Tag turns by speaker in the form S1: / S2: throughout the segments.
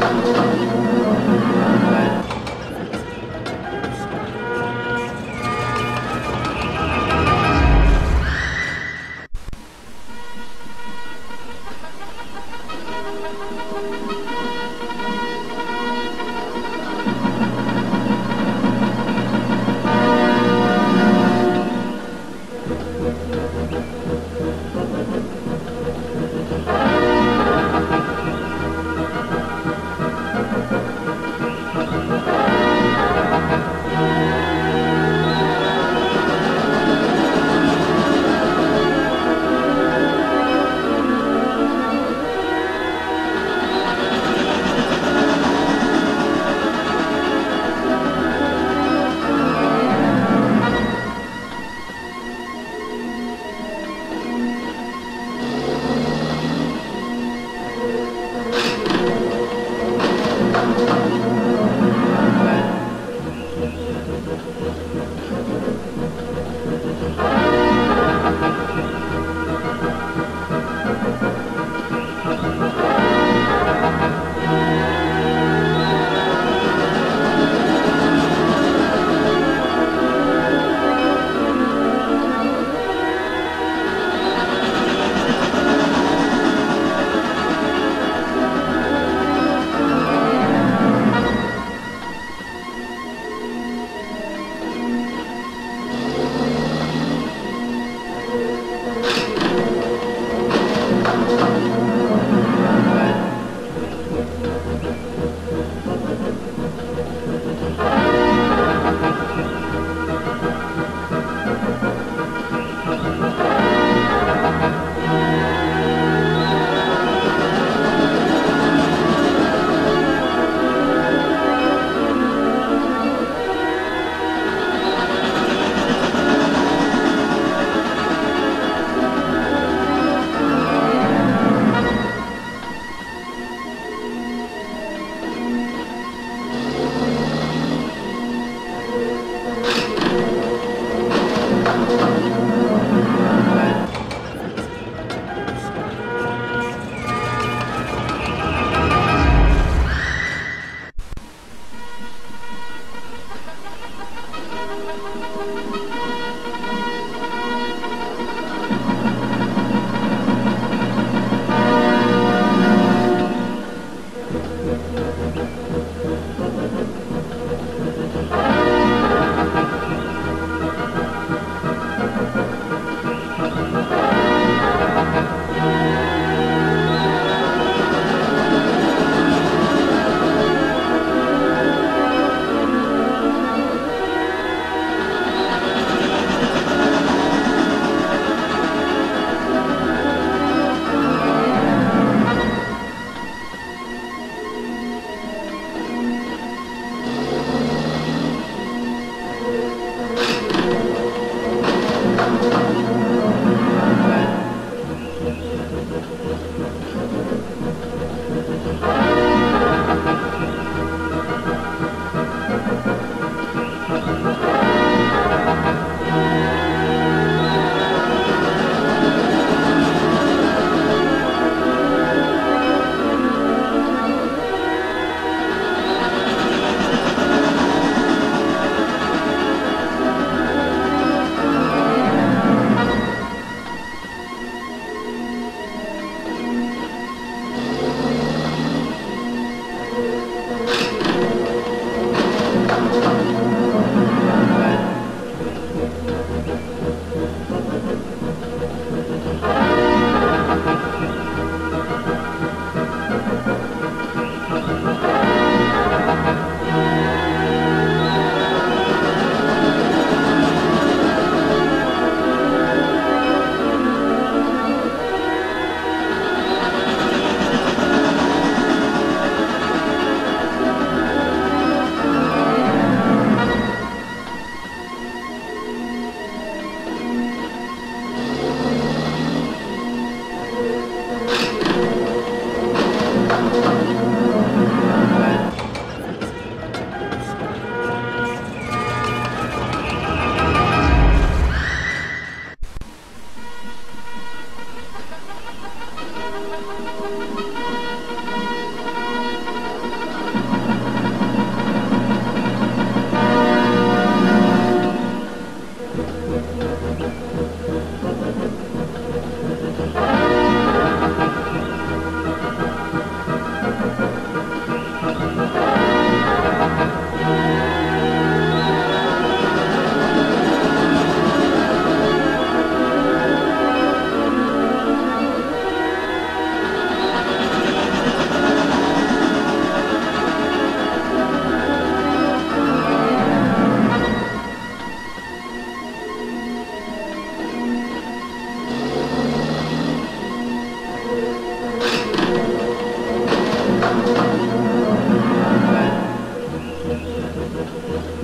S1: 何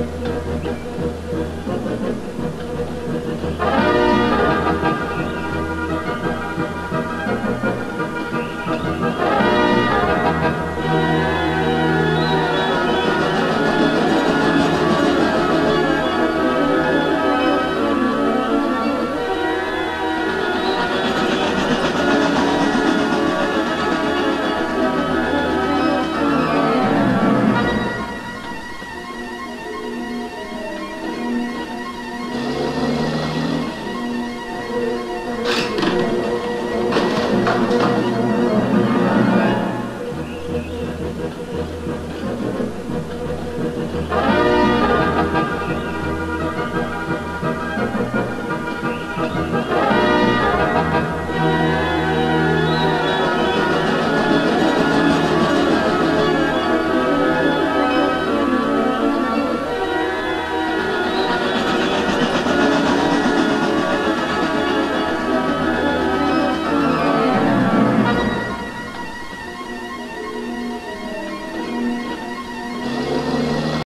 S1: Thank you.